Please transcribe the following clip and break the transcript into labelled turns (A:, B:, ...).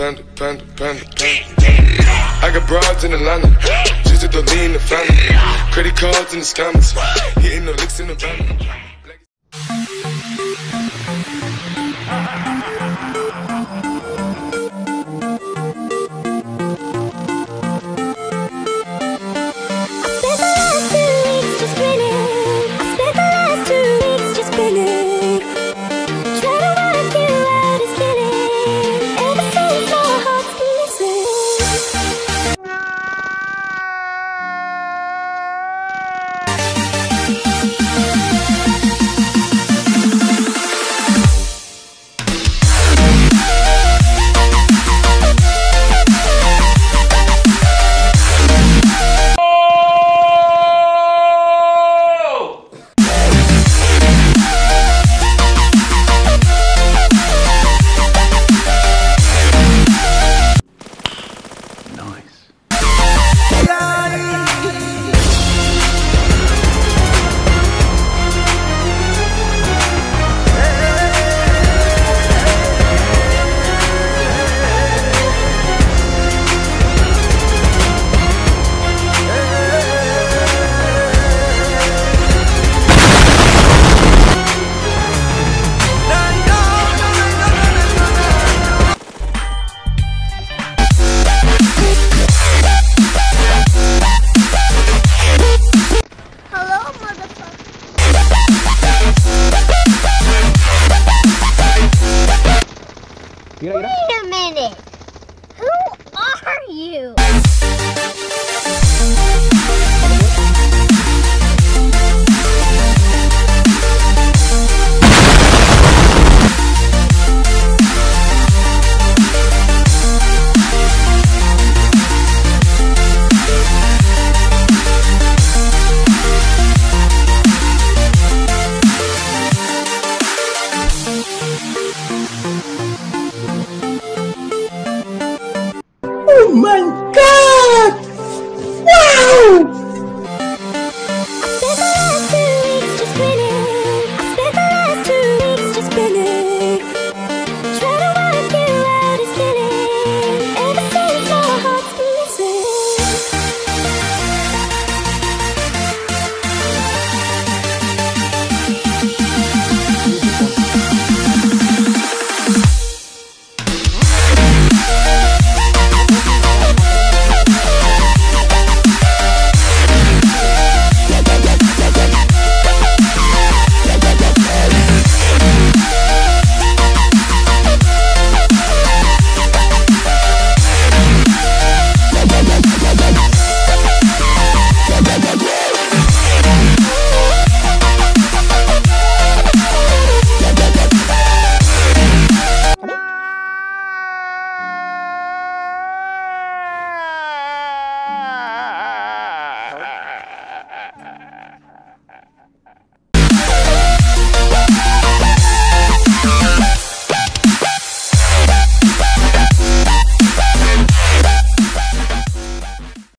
A: panda, panda, panda, panda. I got broads in Atlanta, just to the lean the family. Credit cards in the scammers, hitting the licks in the van.
B: Wait a minute. Who are you?